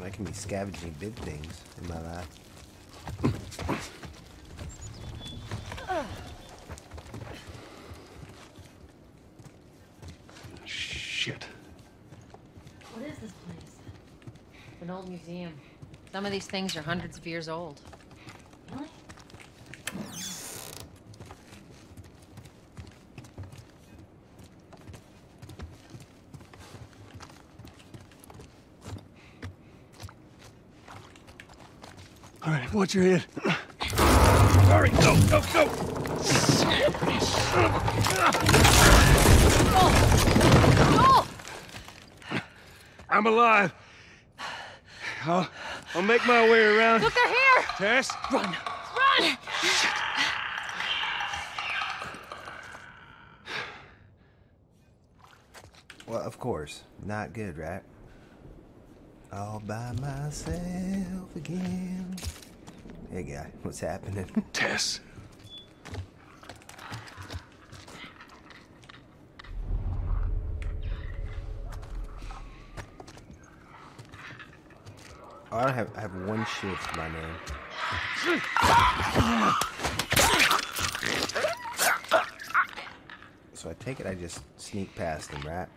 I can be scavenging big things in my life. Shit. What is this place? An old museum. Some of these things are hundreds of years old. Really? All right, watch your head. Hurry, go, go, go! Oh! I'm alive. I'll, I'll make my way around. Look, they're here! Tess? Run! Run! Well, of course. Not good, right? All by myself again. Hey, guy, what's happening? Tess. Oh, I have I have one shield to my name. So I take it I just sneak past them, right?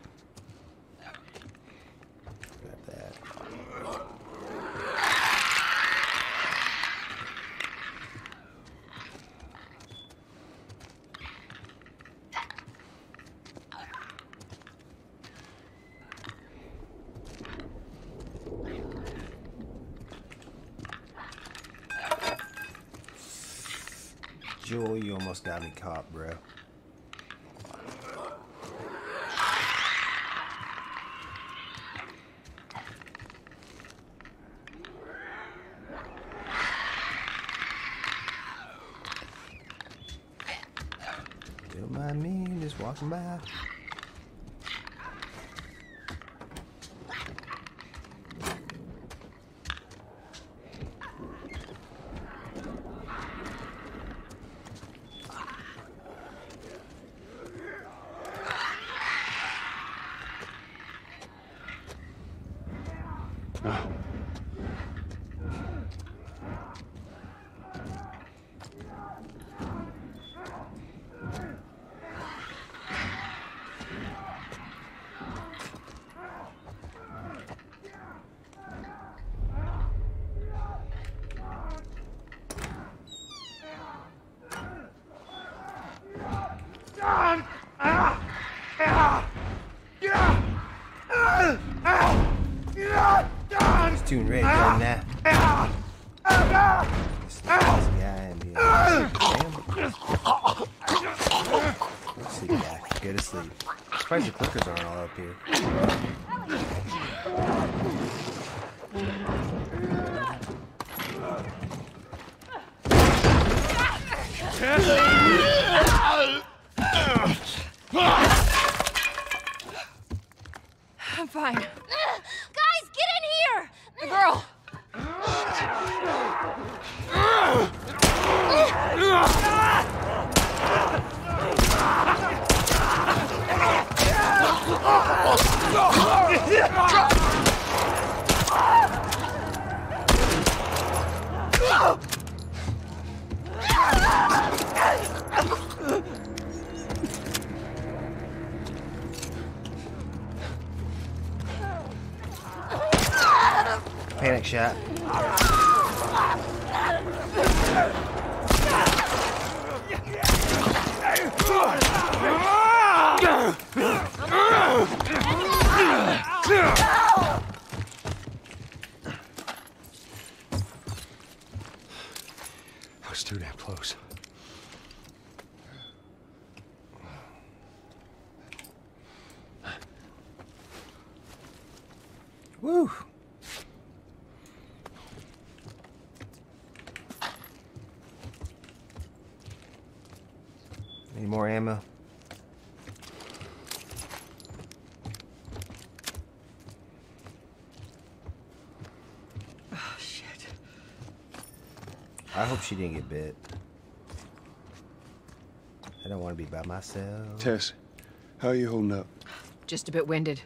Grab that. Joel, you caught, bro. Don't mind me, just walking by. Panic shot. I was too damn close. Woo! Any more ammo? Oh, shit. I hope she didn't get bit. I don't want to be by myself. Tess, how are you holding up? Just a bit winded.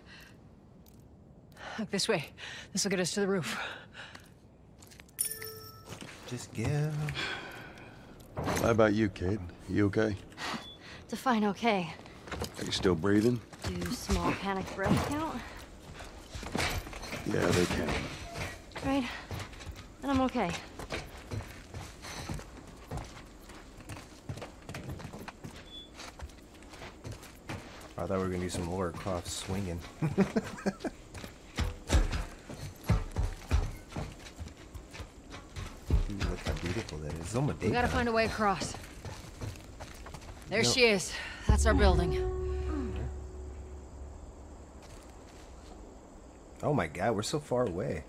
Look this way. This will get us to the roof. Just give. How about you, kid? You okay? Define okay. Are you still breathing? Do small panic breath count? Yeah, they can. Right? Then I'm okay. Thought we were gonna do some Laura Croft swinging. Look how beautiful that is. It's almost We gotta find a way across. There No. she is. That's our building. Oh my god, we're so far away.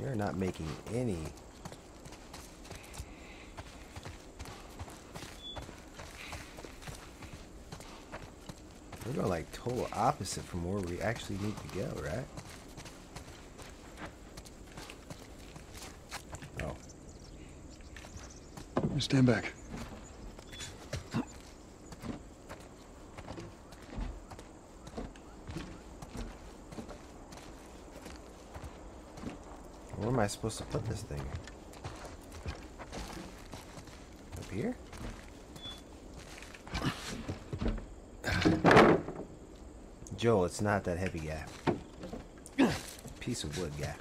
You're not making any. We're going like total opposite from where we actually need to go, right? Oh, Stand back. where am I supposed to put this thing? Up here? Joel, it's not that heavy guy. Piece of wood guy.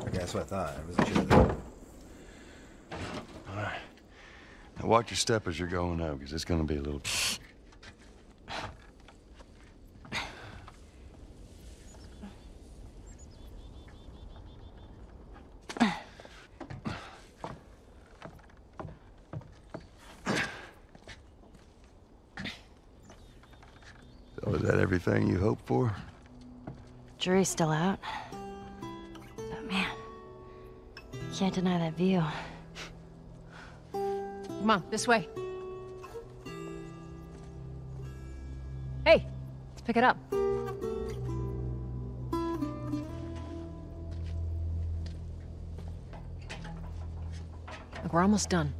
Okay, that's what I thought. I wasn't sure. though. Now watch your step as you're going out, because it's gonna be a little. So is that everything you hoped for? Jury's still out. But man, can't deny that view. Come on, this way. Hey, let's pick it up. Look, we're almost done.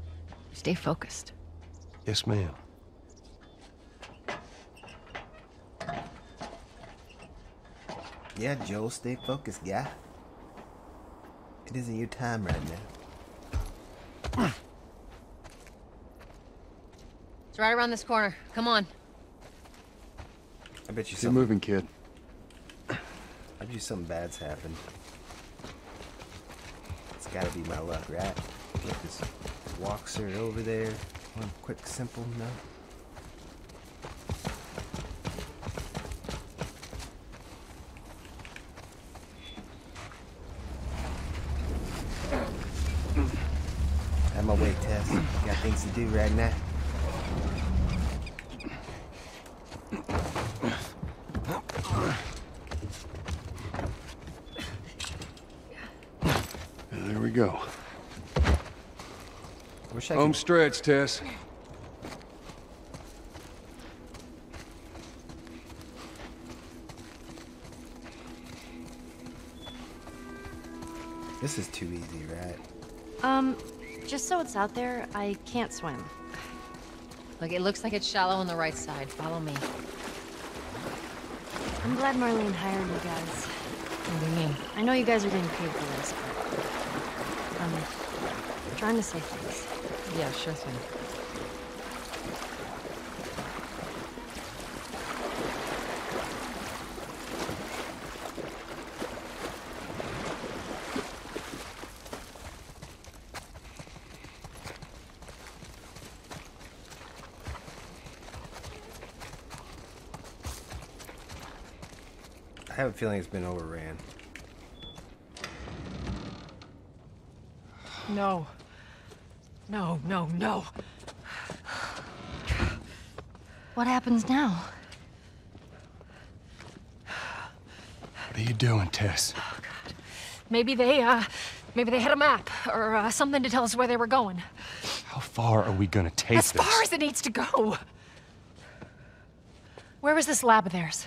Stay focused. Yes, ma'am. Yeah, Joel, stay focused, guy. It isn't your time right now. It's right around this corner. Come on. I bet you Keep something. moving, kid. I bet you something bad's happened. It's gotta be my luck, right? Get this walkser over there. One quick, simple note. Have my way, Tess. Got things to do right now. There we go. Wish I Home could stretch, Tess. This is too easy, right? Um, just so it's out there, I can't swim. Look, it looks like it's shallow on the right side. Follow me. I'm glad Marlene hired you guys. What do you mean? I know you guys are getting paid for this, but I'm trying to save things. Yeah, sure thing. A feeling it's been overran. No. No, no, no. What happens now? What are you doing, Tess? Maybe they, uh, maybe they had a map or uh, something to tell us where they were going. How far are we gonna take it? As far as it needs to go. Where was this lab of theirs?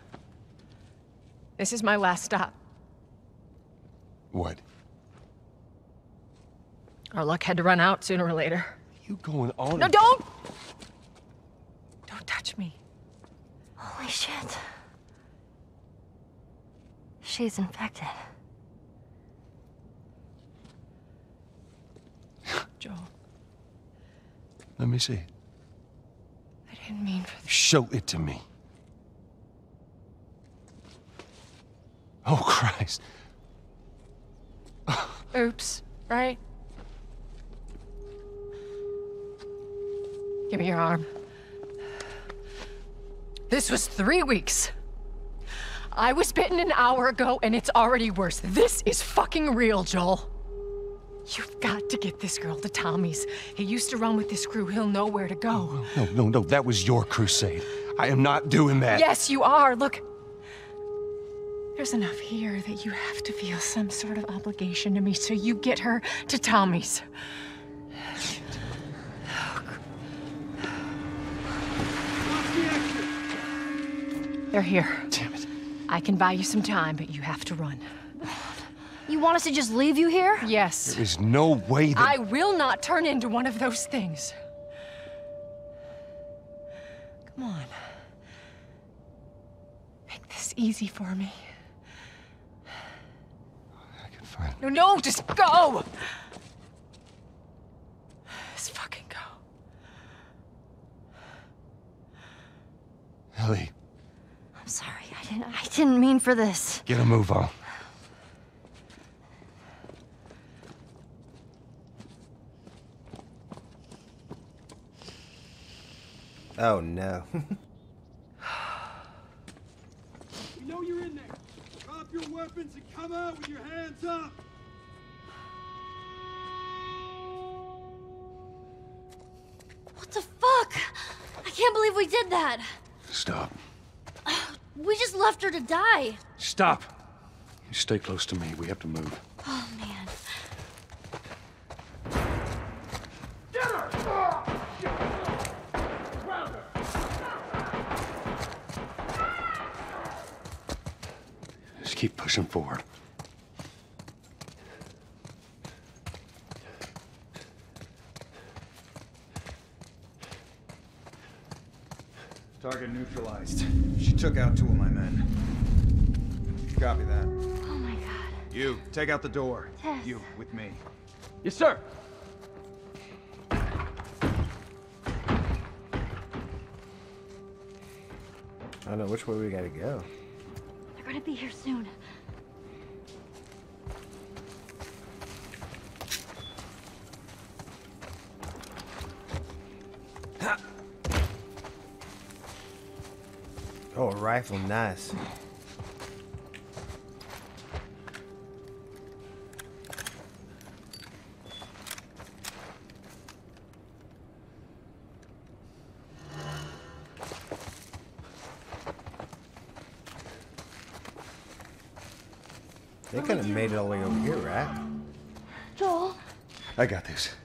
This is my last stop. What? Our luck had to run out sooner or later. You going on? No, don't! Don't touch me. Holy shit. She's infected. Joel, Let me see. I didn't mean for this. Show it to me. Oh, Christ. Oops, right? Give me your arm. This was three weeks. I was bitten an hour ago, and it's already worse. This is fucking real, Joel. You've got to get this girl to Tommy's. He used to run with this crew. He'll know where to go. No, no, no. That was your crusade. I am not doing that. Yes, you are. Look. There's enough here that you have to feel some sort of obligation to me, so you get her to Tommy's. They're here. Damn it. I can buy you some time, but you have to run. You want us to just leave you here? Yes. There's no way that. I will not turn into one of those things. Come on. Make this easy for me. I. No, no, just go! Just fucking go. Ellie, I'm sorry. I didn't I didn't mean for this. get a move on. Oh no. We know you're in there. Drop your weapons and come out with your hands up. What the fuck? I can't believe we did that. Stop. We just left her to die. Stop. You stay close to me. We have to move. Oh man. Get her! Oh, just keep pushing forward. Target neutralized. She took out two of my men. Copy that. Oh my god. You, take out the door. Tess. You, with me. Yes, sir. I don't know which way we gotta go. They're gonna be here soon. Oh, a rifle, nice. They could have made it all the way over here, right? Joel. I got this.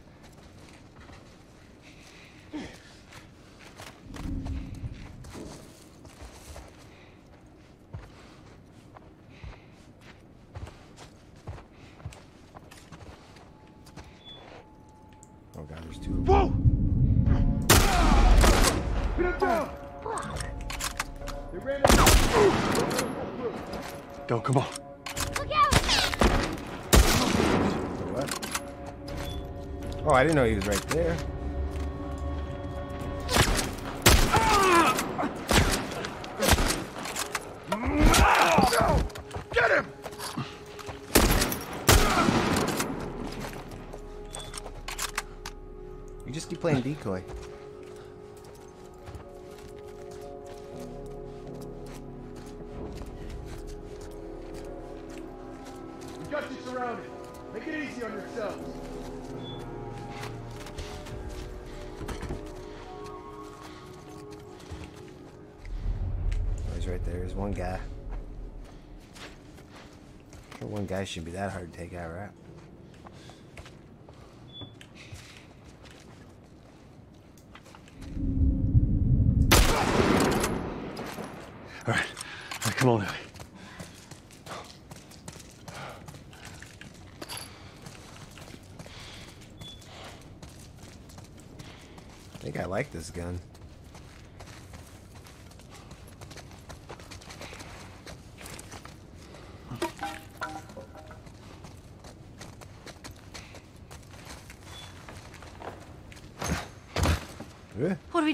Didn't know he was right there. Get him! You just keep playing decoy. Sure shouldn't be that hard to take out, right? All right. All right, come on. I think I like this gun.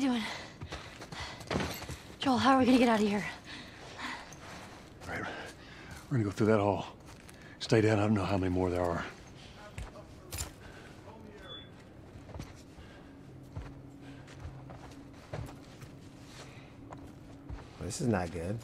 Doing? Joel, how are we gonna get out of here? All right. We're gonna go through that hall. Stay down. I don't know how many more there are. This is not good.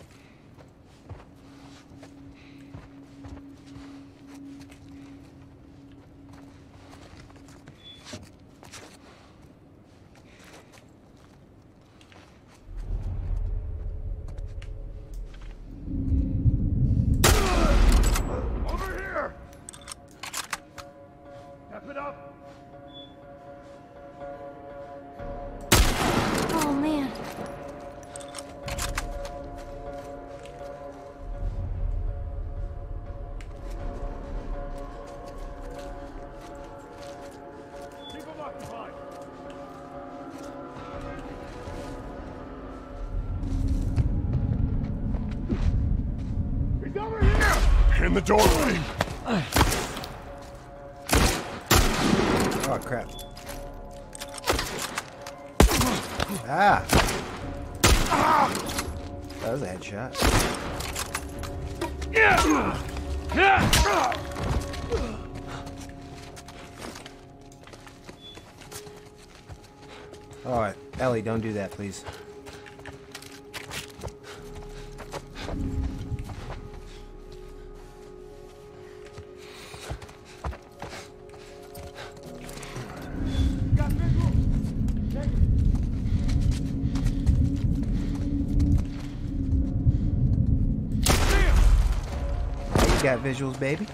Got visuals, baby.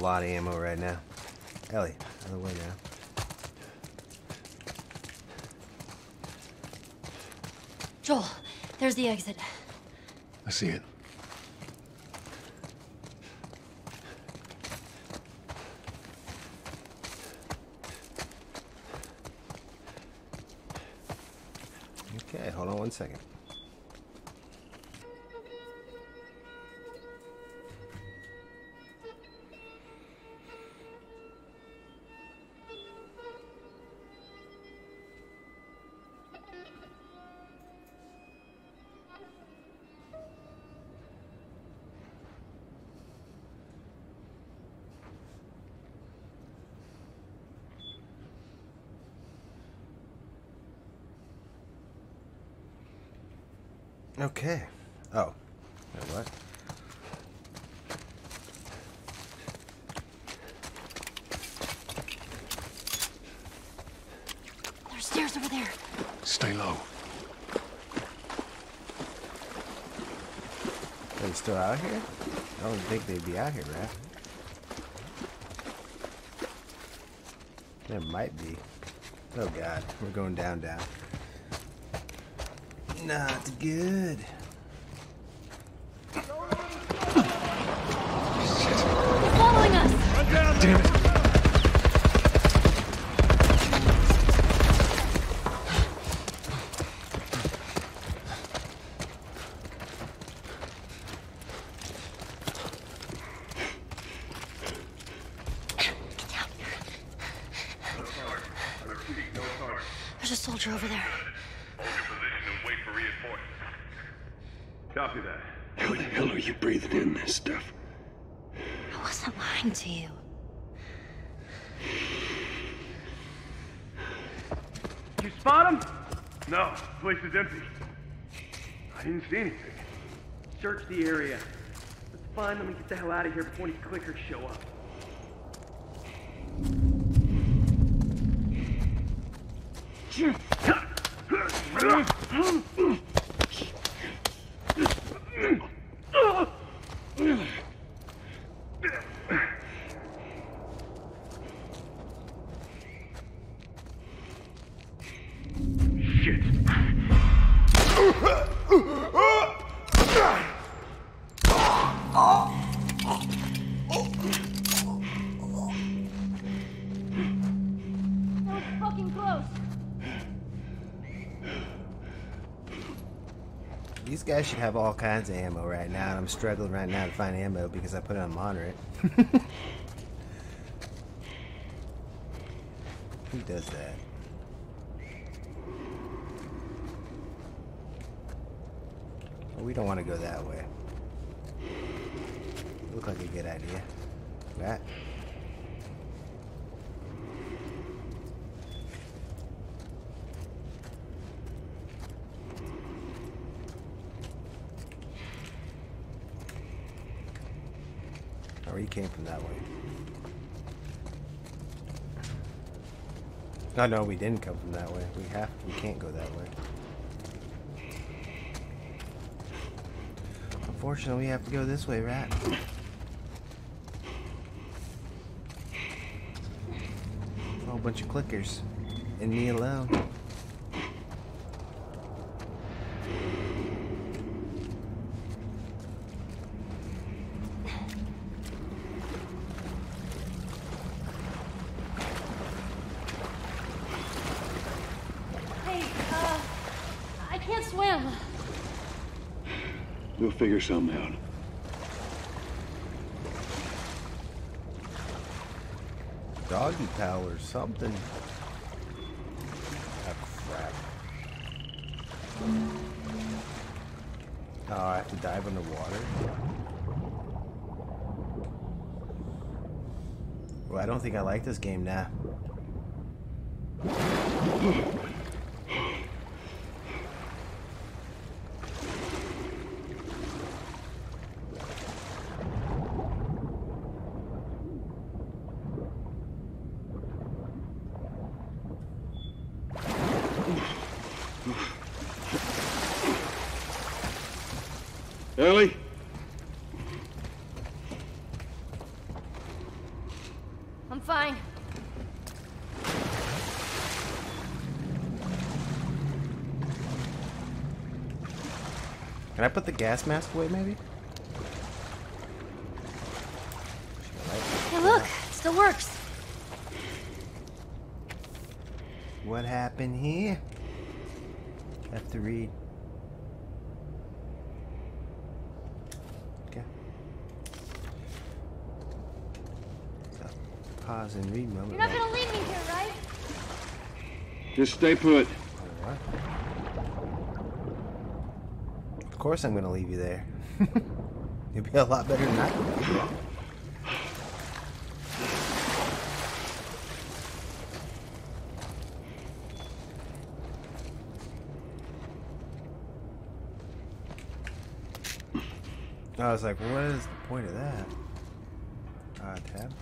Lot of ammo right now. Ellie, out of the way now. Joel, there's the exit. I see it. Okay, hold on one second. Okay. Oh. What? There's stairs over there. Stay low. Are they still out here? I don't think they'd be out here, right? There might be. Oh god, we're going down, down. Not good. Following us! Damn it. There's a soldier over there. Hold your position and wait for reinforcements. Copy that. How the hell are you breathing in this stuff? I wasn't lying to you. You spot him? No, place is empty. I didn't see anything. Search the area. Let's find them and get the hell out of here before any clickers show up. Shit. These guys should have all kinds of ammo right now, and I'm struggling right now to find ammo because I put it on moderate. Who does that? Well, we don't want to go that way. Look like a good idea. Right? Came from that way. No, no, we didn't come from that way. We have, we can't go that way. Unfortunately, we have to go this way, rat. A whole bunch of clickers. And me alone. Figure something out. Doggy power, something. Ah, crap. Oh, I have to dive underwater? Well, I don't think I like this game now. Ellie? I'm fine. Can I put the gas mask away, maybe? Hey, look, it still works. What happened here? Have to read. Okay. So, pause and read moment. You're not gonna leave me here, right? Just stay put. Alright. Of course I'm gonna leave you there. You'll be a lot better than be. I was like, what is the point of that? Uh, tab.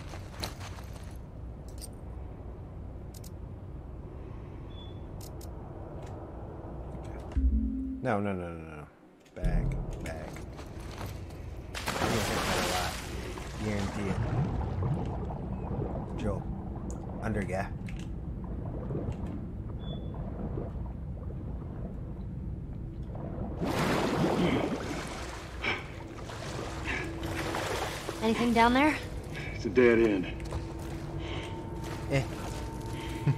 No, no, no, no, no. Bag, bag. I'm gonna hit that a lot. Guarantee it. Joel. Under guy. Anything down there? It's a dead end. Eh.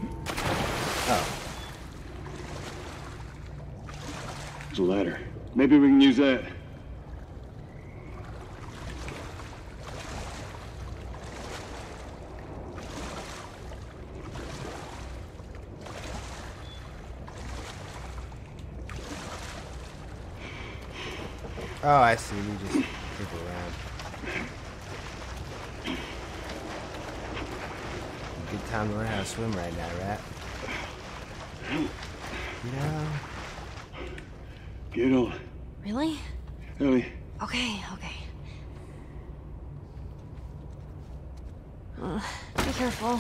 oh. There's a ladder. Maybe we can use that. Oh, I see. We just flip around. Good time to learn how to swim right now, rat. No. Get on. Really? Ellie, Okay, okay. Uh, be careful.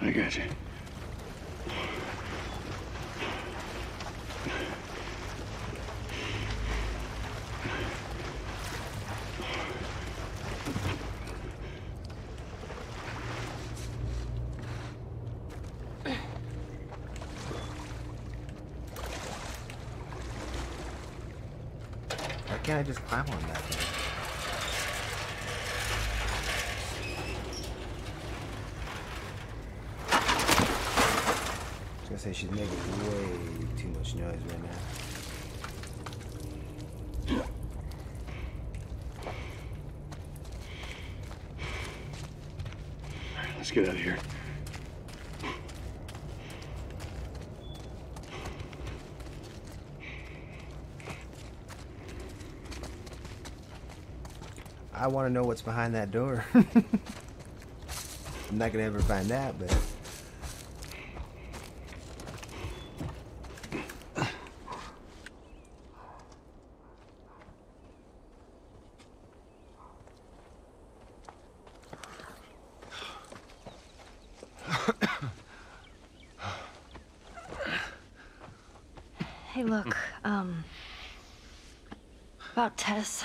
I got you. Why can't I just climb on that thing? I was gonna say she's making way too much noise right now. Let's get out of here. I want to know what's behind that door. I'm not gonna ever find that, but Hey, look, um. About Tess.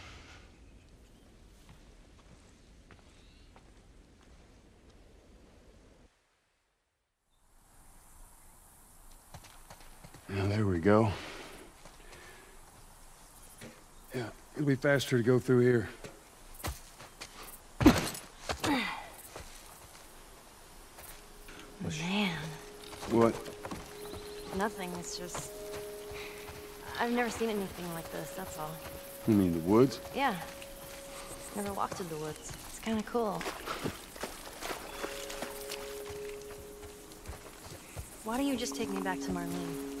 Now there we go. Yeah, it'll be faster to go through here. Man, What? nothing. It's just. I've never seen anything like this, that's all. You mean the woods? Yeah. Never walked in the woods. It's kind of cool. Why don't you just take me back to Marlene?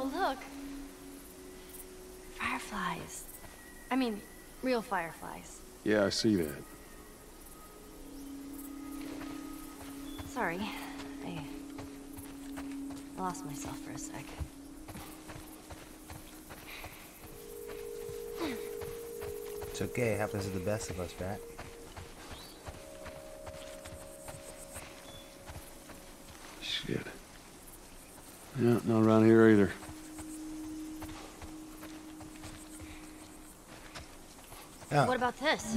Whoa, look. Fireflies. I mean, real fireflies. Yeah, I see that. Sorry. I, I lost myself for a sec. it's okay. It happens to the best of us, rat. Shit. Yeah, not around here either. Oh. What about this?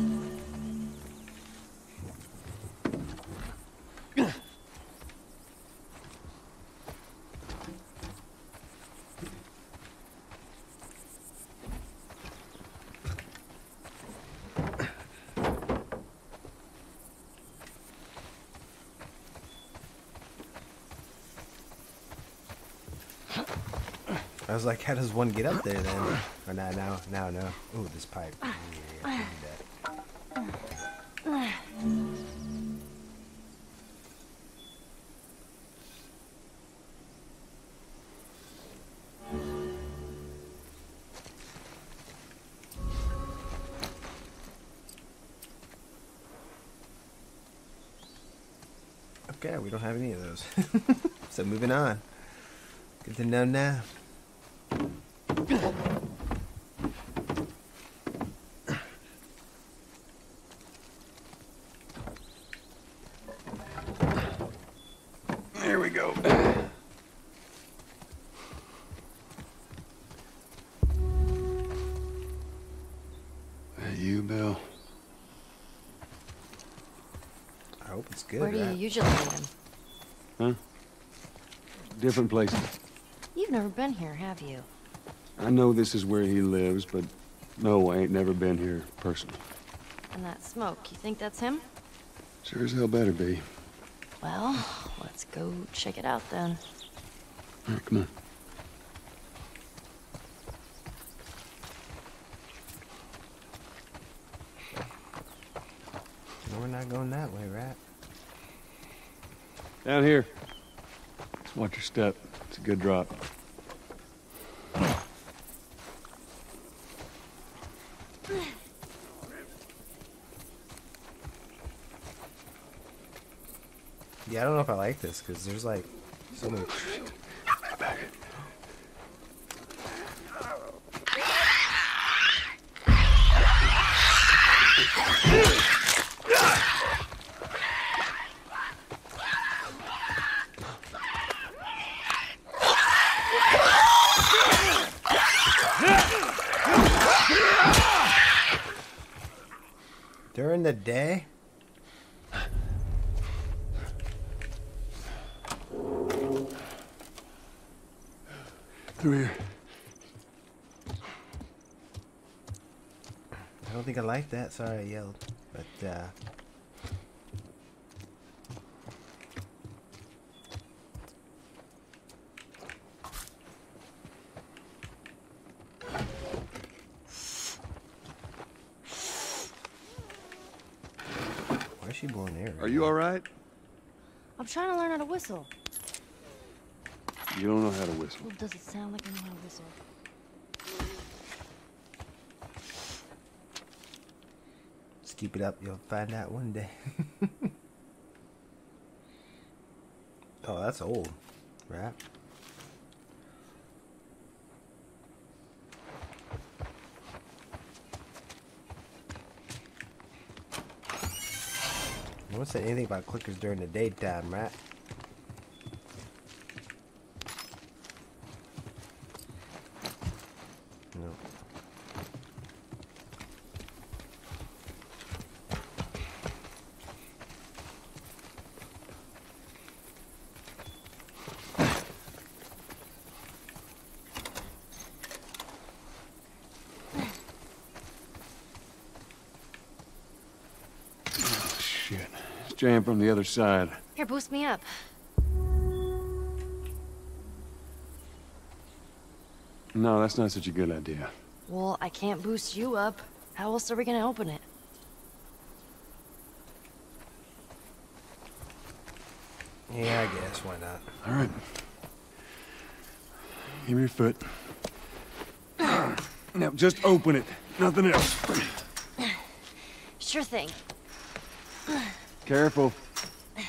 I was like, how does one get up there then? Or now, now, now, no. Ooh, this pipe. Mm, that. Okay, we don't have any of those. so moving on. Good to know now. There we go. That you, Bill? I hope it's good. Where do you usually meet him? Huh? Different places. You've never been here, have you? I know this is where he lives, but no, I ain't never been here personally. And that smoke, you think that's him? Sure as hell better be. Well, let's go check it out then. All right, come on. No, we're not going that way, right? Down here. Just watch your step. It's a good drop. Yeah, I don't know if I like this because there's like so many. During the day? Through here. I don't think I like that. Sorry, I yelled. But, uh. Why is she blowing air? Are you all right? I'm trying to learn how to whistle. You don't know how to whistle. Well, does it sound like I know how to whistle? Keep it up. You'll find out one day. oh, that's old. Right? No one said anything about clickers during the daytime, right? No. Oh, shit. It's jammed from the other side. Here, boost me up. No, that's not such a good idea. Well, I can't boost you up. How else are we gonna open it? Yeah, I guess. Why not? All right. Give me your foot. Now, just open it. Nothing else. Sure thing. Careful. Okay.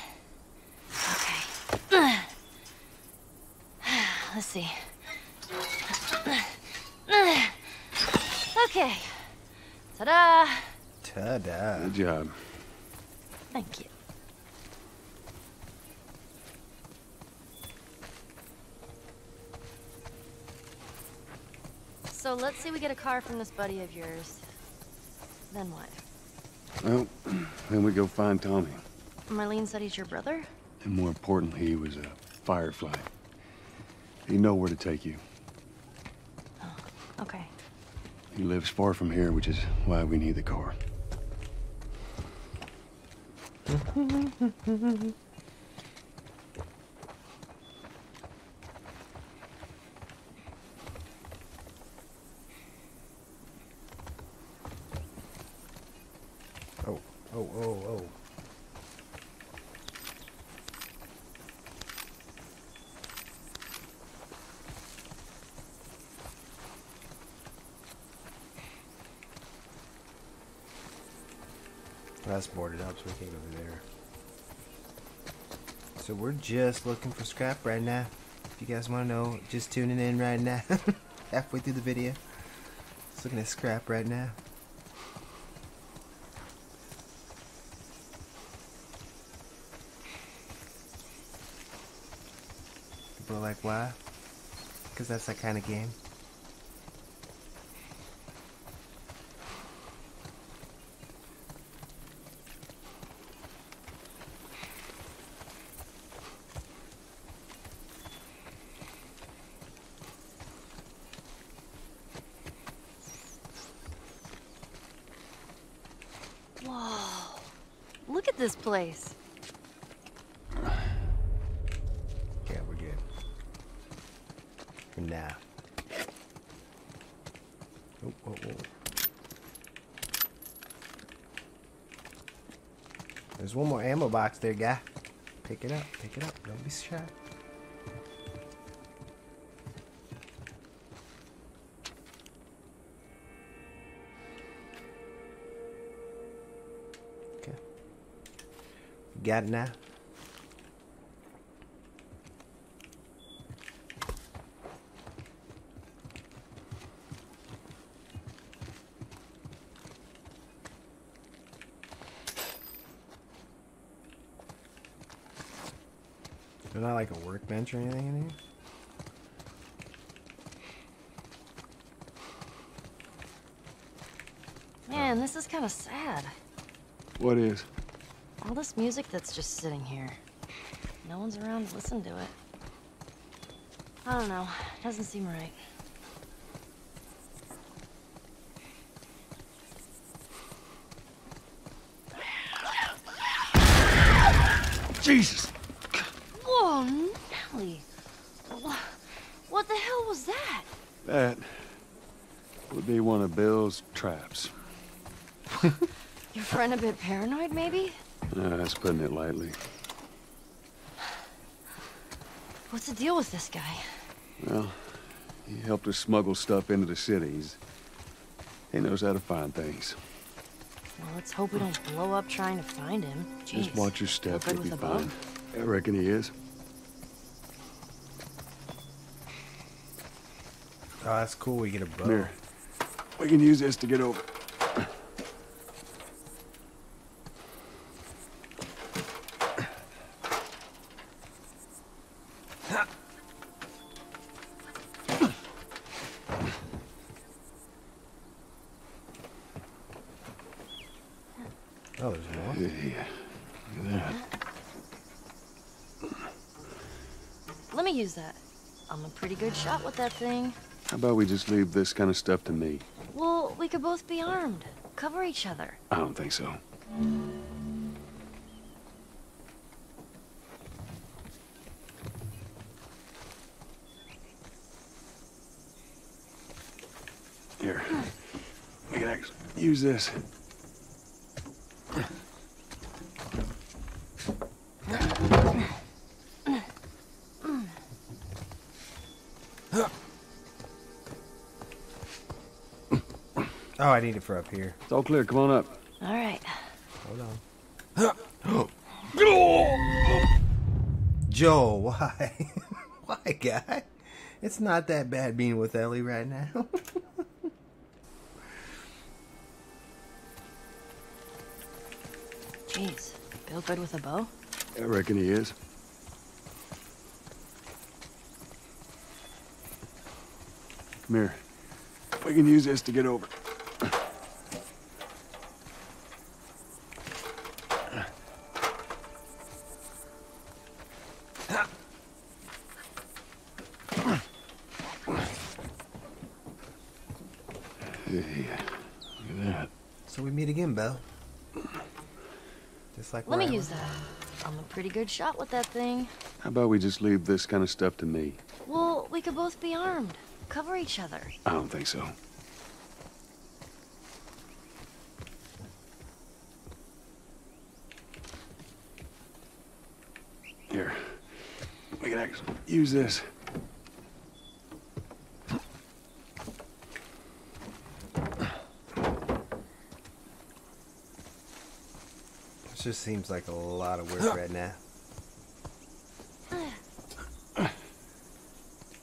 Let's see. Okay. Ta-da! Ta-da. Good job. Thank you. So let's say we get a car from this buddy of yours. Then what? Well, then we go find Tommy. Marlene said he's your brother? And more importantly, he was a firefly. He know where to take you. Oh, Okay. He lives far from here, which is why we need the car. Oh, oh, oh. That's boarded up, so we can't go through there. So we're just looking for scrap right now. If you guys want to know, just tuning in right now, halfway through the video. Just looking at scrap right now. People are like, why? Because that's that kind of game. Whoa. Look at this place. Yeah, we're good. For now. Oh, oh, oh. There's one more ammo box there, guy. Pick it up, pick it up. Don't be shy. Got it now? There's not like a workbench or anything in here? Man, this is kind of sad. What is? All this music that's just sitting here. No one's around to listen to it. I don't know. Doesn't seem right. Jesus! Whoa, Nelly. What the hell was that? That would be one of Bill's traps. Your friend a bit paranoid, maybe? Uh, that's putting it lightly. What's the deal with this guy? Well, he helped us smuggle stuff into the cities. He knows how to find things. Well, let's hope we don't blow up trying to find him. Jeez. Just watch your step, Good you'll be with a bow? fine. I reckon he is. Oh, that's cool. We get a bow. Come here. We can use this to get over. Oh, there's more. Yeah. Look at that. Let me use that. I'm a pretty good shot with that thing. How about we just leave this kind of stuff to me? Well, we could both be armed. Cover each other. I don't think so. Here. We can actually use this. I need it for up here. It's all clear. Come on up. All right. Hold on. Joel, why? why, guy? It's not that bad being with Ellie right now. Jeez. Bill good with a bow? I reckon he is. Come here. We can use this to get over. Pretty good shot with that thing. How about we just leave this kind of stuff to me? Well, we could both be armed. Cover each other. I don't think so. Here. We can actually use this. Just seems like a lot of work right now.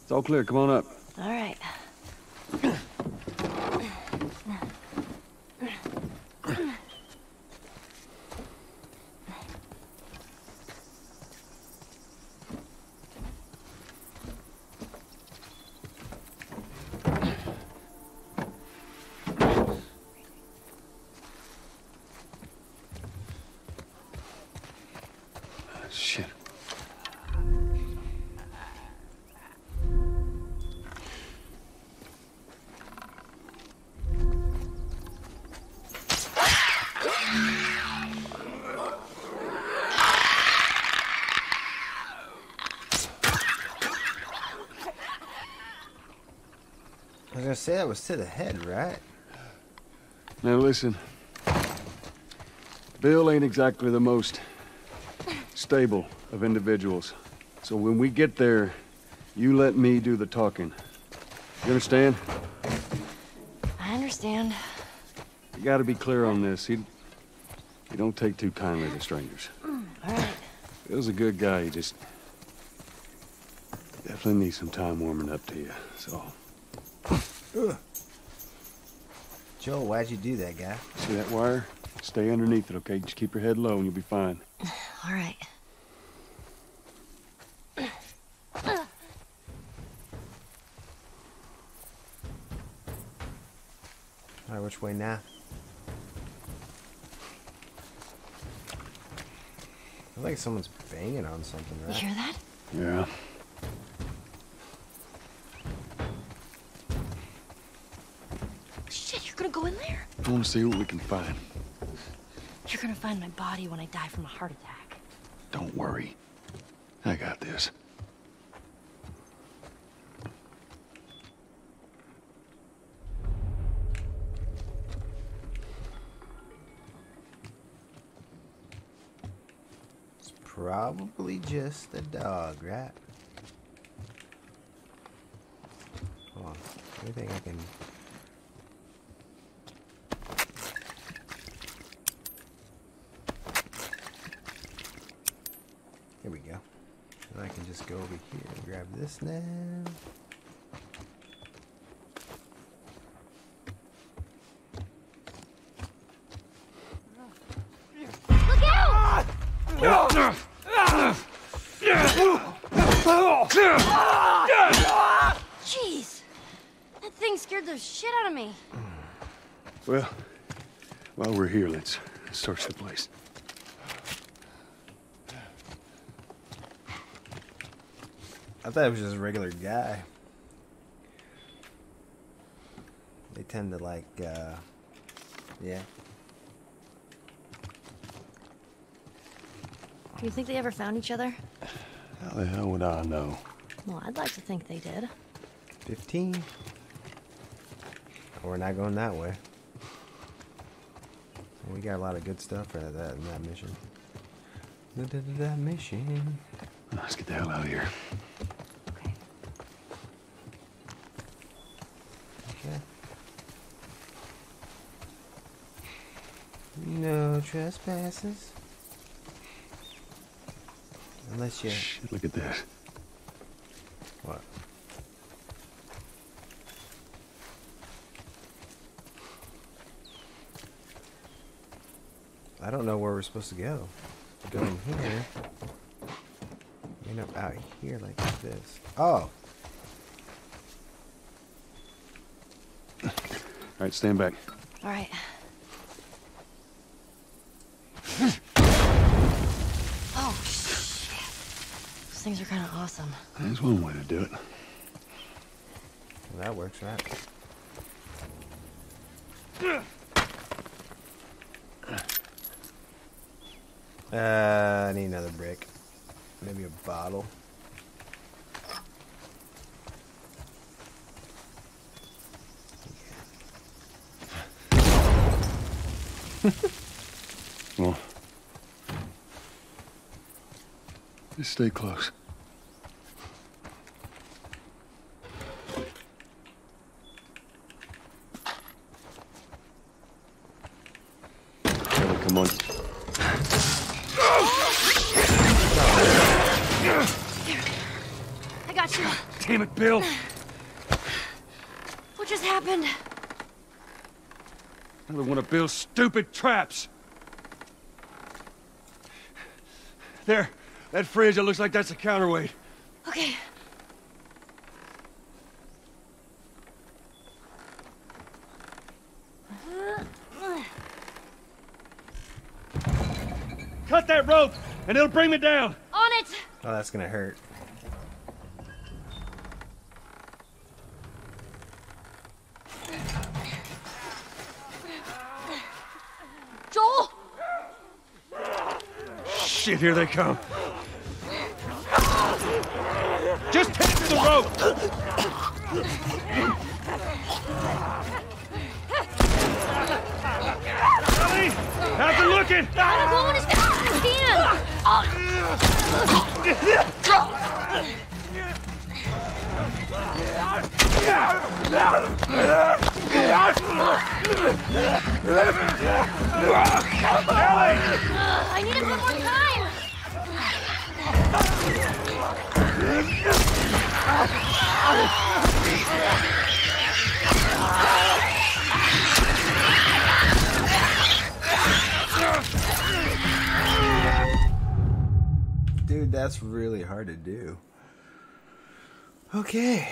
It's all clear. Come on up. All right. Was gonna say that was to the head, right? Now listen. Bill ain't exactly the most stable of individuals. So when we get there, you let me do the talking. You understand? I understand. You gotta be clear on this. He, he don't take too kindly to strangers. Mm, all right. Bill's a good guy. He just definitely needs some time warming up to you. So Joel, why'd you do that, guy? see that wire? Stay underneath it, okay? Just keep your head low and you'll be fine. All right. All right, which way now? I feel like someone's banging on something, You hear that? Yeah. Shit, you're gonna go in there? I want to see what we can find. You're gonna find my body when I die from a heart attack. Don't worry. I got this. It's probably just a dog, right? Hold on. Let me think I can. Here we go. And I can just go over here and grab this now. Look out! Jeez. That thing scared the shit out of me. Well, while we're here, let's search the place. I thought it was just a regular guy. They tend to like, uh, yeah. Do you think they ever found each other? How the hell would I know? Well, I'd like to think they did. 15. We're not going that way. We got a lot of good stuff for that in that mission. That, that, that mission. Let's get the hell out of here. Okay. No trespasses. Unless you. Shh, look at this. What? I don't know where we're supposed to go. Go in here. End up out here like this. Oh, All right, stand back. All right. Things are kind of awesome. That's one way to do it. well, that works, right? Uh, I need another brick. Maybe a bottle. Come on. Just stay close. Come on. I got you. Damn it, Bill. What just happened? Another one of Bill's stupid traps. There. That fridge, it looks like that's a counterweight. Okay. Cut that rope, and it'll bring me down. On it! Oh, that's gonna hurt. Joel! Shit, here they come. Just take to the rope. Ellie, how's it looking? I'm going as fast as I can! I need a bit more time! Dude, that's really hard to do. Okay.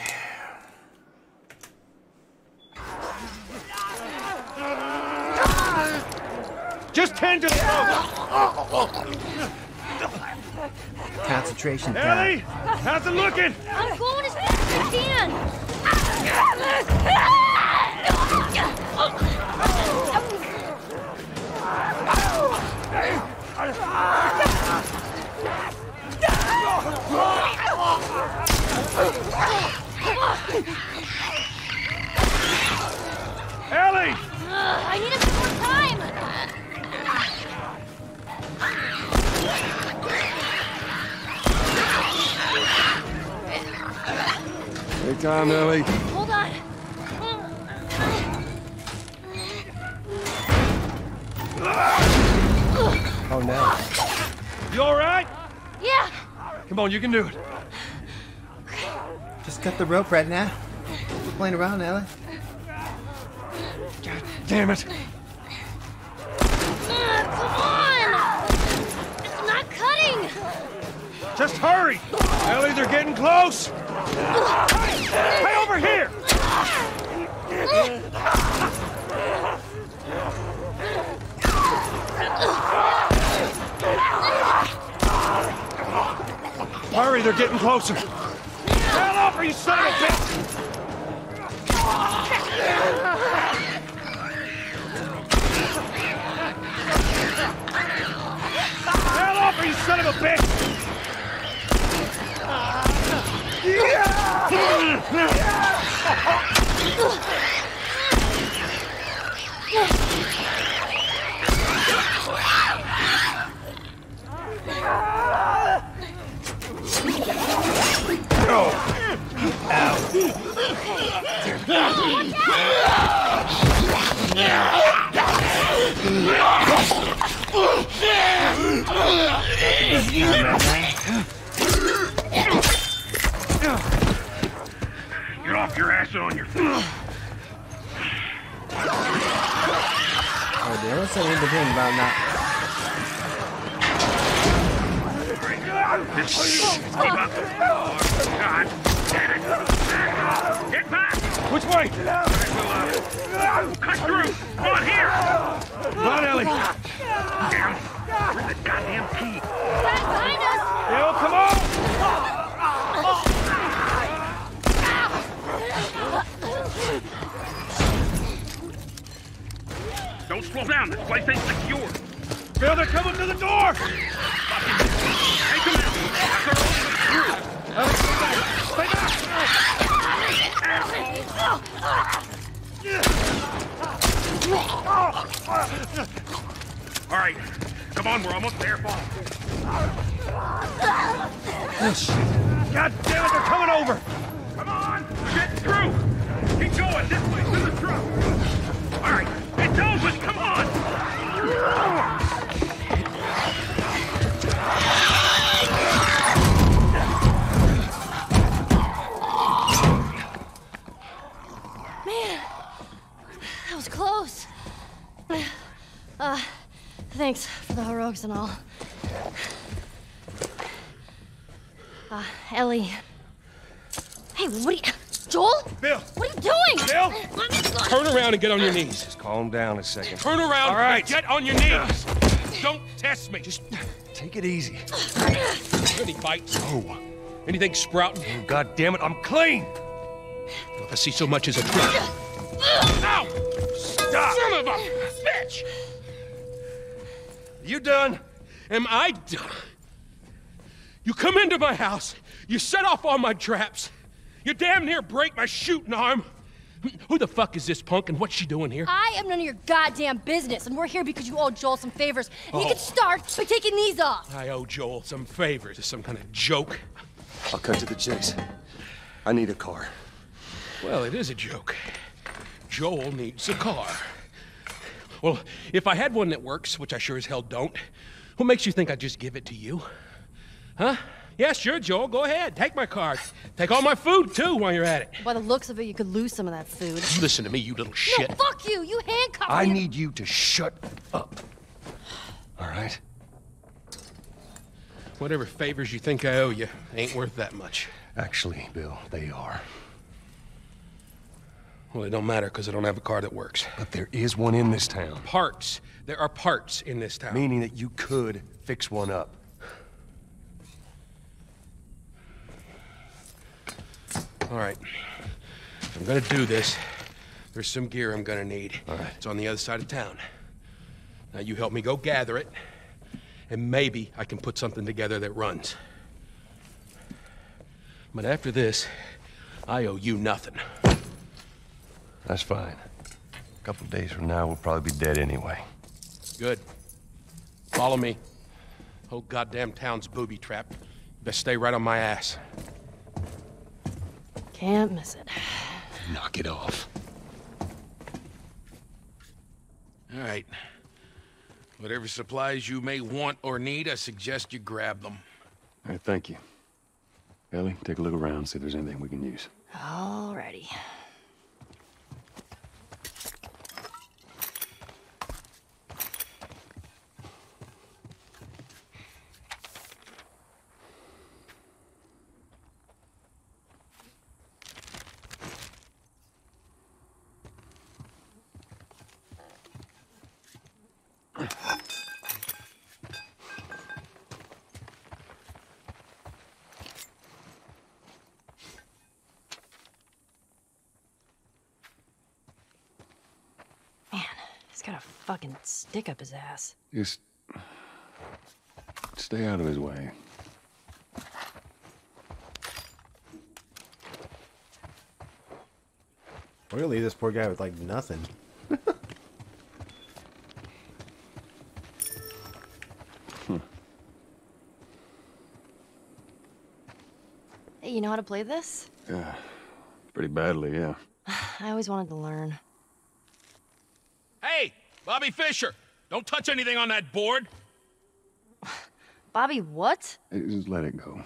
Just to the rope. Concentration time. Ellie, how's it looking? I'm going as fast as I can! Ellie! Take time, Ellie. Hold on. Oh no. You all right? Yeah! Come on, you can do it. Just cut the rope right now. Quit playing around, Ellie. God damn it. Come on! It's not cutting! Just hurry. Ellie, they're getting close. Hey, over here. Hurry, they're getting closer. Hell off, or you son of a bitch! Hell off, you son of a bitch! Get off your on your feet. Oh, damn, what's that in between about not? Keep up. God damn it. Get back. Which way? Cut through. Come on here. Run, Ellie. Damn. Where's the goddamn key? Back behind us! Bill, come on! Don't slow down. This place ain't secure. Bill, they're coming to the door! Take them out. That's our only way through. Stay back! All right. Come on. We're almost there, Paul. Oh, God damn it, they're coming over! Come on. We're through. Keep going. This way. To the truck. All right. It's! Come on! Man, that was close. Uh, thanks for the heroics and all. Uh, Ellie. Hey, what are you... Joel? Bill! What are you doing? Bill! Let me go. Turn around and get on your knees. Just calm down a second. Turn around All right. and get on your knees. Don't test me. Just Take it easy. any bites. Oh. Anything sprouting? Oh, God damn it, I'm clean! If I see so much as a twig. Ow! Stop! Son of a bitch! You done? Am I done? You come into my house, you set off all my traps, you damn near break my shooting arm. Who the fuck is this punk and what's she doing here? I am none of your goddamn business, and we're here because you owe Joel some favors. And You Oh. can start by taking these off. I owe Joel some favors. Is some kind of joke? I'll cut to the chase. I need a car. Well, it is a joke. Joel needs a car. Well, if I had one that works, which I sure as hell don't, what makes you think I'd just give it to you? Huh? Yeah, sure, Joel. Go ahead. Take my car. Take all my food, too, while you're at it. By the looks of it, you could lose some of that food. Listen to me, you little shit. No, fuck you! You handcuffed me! I me. need you to shut up. All right? Whatever favors you think I owe you ain't worth that much. Actually, Bill, they are. Well, it don't matter because I don't have a car that works. But there is one in this town. Parts. There are parts in this town. Meaning that you could fix one up. All right. If I'm gonna do this, there's some gear I'm gonna need. All right. It's on the other side of town. Now you help me go gather it, and maybe I can put something together that runs. But after this, I owe you nothing. That's fine. A couple days from now, we'll probably be dead anyway. Good. Follow me. Whole goddamn town's booby trapped. Best stay right on my ass. Can't miss it. Knock it off. All right. Whatever supplies you may want or need, I suggest you grab them. All right, thank you. Ellie, take a look around, see if there's anything we can use. Alrighty. Man, he's got a fucking stick up his ass. Just stay out of his way. We're gonna leave this poor guy with like nothing. Hey, you know how to play this? Yeah, pretty badly, yeah. I always wanted to learn. Hey, Bobby Fischer! Don't touch anything on that board! Bobby, what? Just let it go.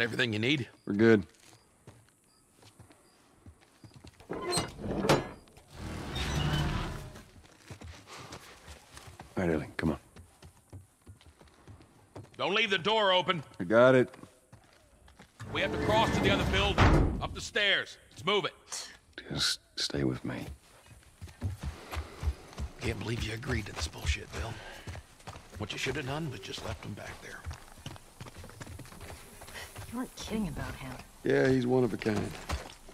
Everything you need? We're good. All right, Ellie, come on. Don't leave the door open. I got it. We have to cross to the other building. Up the stairs. Let's move it. Just stay with me. Can't believe you agreed to this bullshit, Bill. What you should have done was just left him back there. You weren't kidding about him. Yeah, he's one of a kind.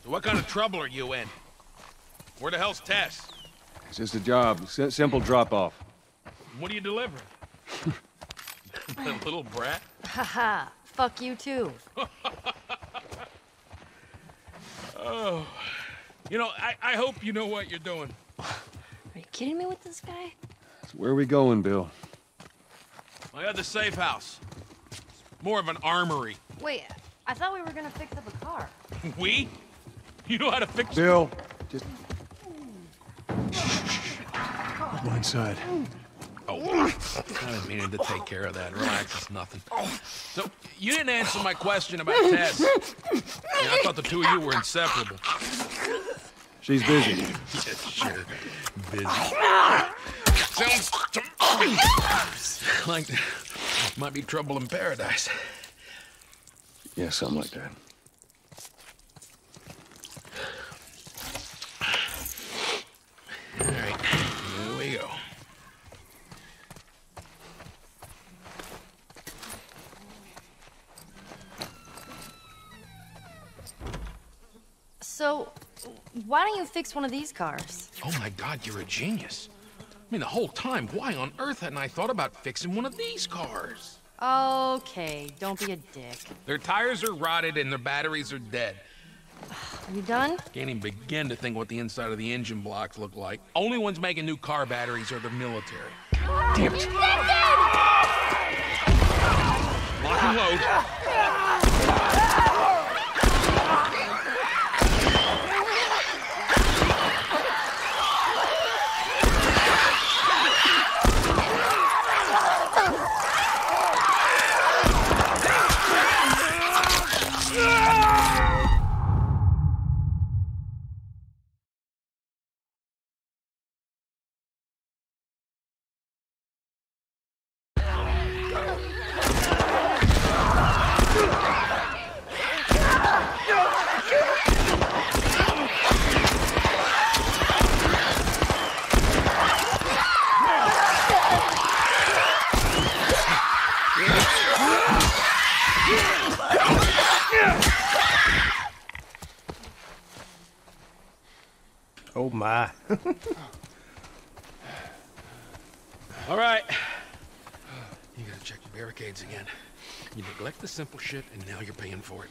So what kind of trouble are you in? Where the hell's Tess? It's just a job. S- simple drop-off. What are you delivering? that little brat? Haha, fuck you too. Oh. You know, I, I hope you know what you're doing. Are you kidding me with this guy? So where are we going, Bill? I got the safe house. More of an armory. Wait, I thought we were gonna fix up a car. We? You know how to fix Bill, just... Go inside. Oh, I didn't mean to take care of that. Relax, it's nothing. So, you didn't answer my question about Tess. Yeah, I thought the two of you were inseparable. She's busy. Yeah, sure. Busy. Sounds to me like might be trouble in paradise. Yeah, something like that. All right, here we go. So, why don't you fix one of these cars? Oh my god, you're a genius. I mean, the whole time, why on earth hadn't I thought about fixing one of these cars? Okay, don't be a dick. Their tires are rotted and their batteries are dead. Are you done? Can't even begin to think what the inside of the engine blocks look like. Only ones making new car batteries are the military. Damn it. Lock and load. Oh my. All right. You gotta check your barricades again. You neglect the simple shit, and now you're paying for it.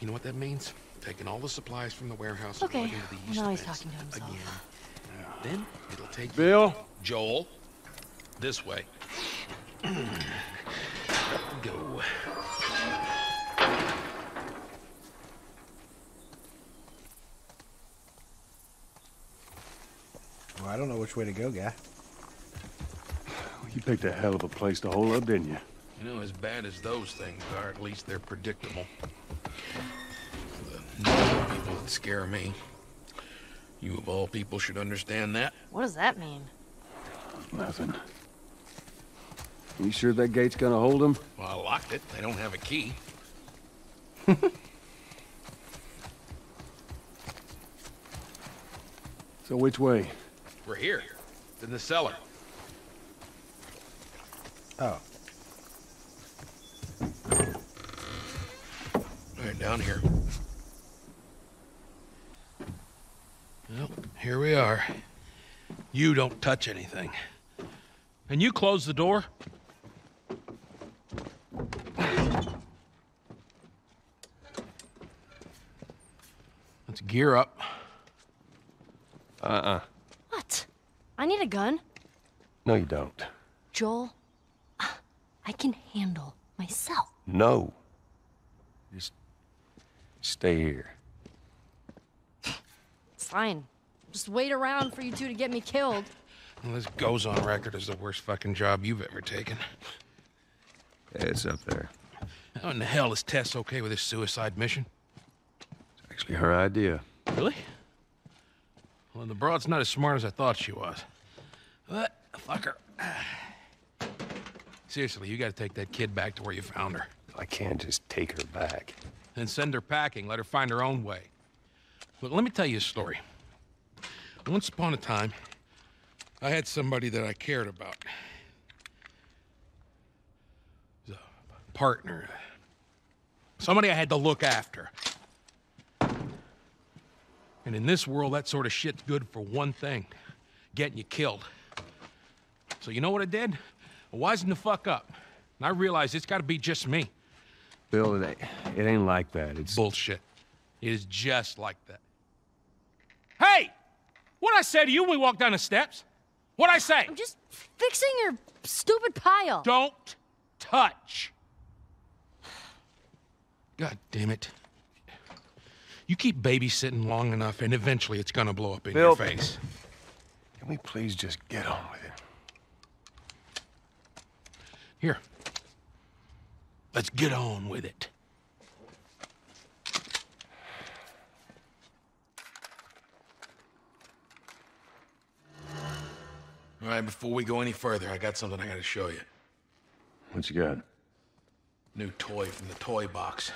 You know what that means? Taking all the supplies from the warehouse and Okay, plugging into the well, east now he's fence talking to himself. Again. Then it'll take Bill? Joel, this way. Go. I don't know which way to go, guy. You picked a hell of a place to hole up, didn't you? You know, as bad as those things are, at least they're predictable. The normal people that scare me. You of all people should understand that. What does that mean? Nothing. You sure that gate's gonna hold him? Well, I locked it. They don't have a key. So which way? We're here. It's in the cellar. Oh. Right down here. Well, here we are. You don't touch anything. And you close the door? Let's gear up. Uh-uh. What? I need a gun. No, you don't. Joel, ah, I can handle myself. No. Just stay here. It's fine. Just wait around for you two to get me killed. Well, this goes on record as the worst fucking job you've ever taken. It's up there. How in the hell is Tess okay with this suicide mission? It's actually, her idea. Really? Well, the broad's not as smart as I thought she was. But, fucker. Seriously, you gotta take that kid back to where you found her. I can't just take her back. Then send her packing, let her find her own way. Look, let me tell you a story. Once upon a time, I had somebody that I cared about. It was a partner. Somebody I had to look after. And in this world, that sort of shit's good for one thing. getting you killed. So you know what I did? I wisened the fuck up. And I realized it's gotta be just me. Bill, it ain't, it ain't like that. It's bullshit. It is just like that. Hey! What'd I say to you when we walked down the steps? What'd I say? I'm just fixing your stupid pile. Don't touch. God damn it. You keep babysitting long enough, and eventually it's gonna blow up in Bill, your face. Can we please just get on with it? Here. Let's get on with it. All right, before we go any further, I got something I gotta show you. What you got? New toy from the toy box.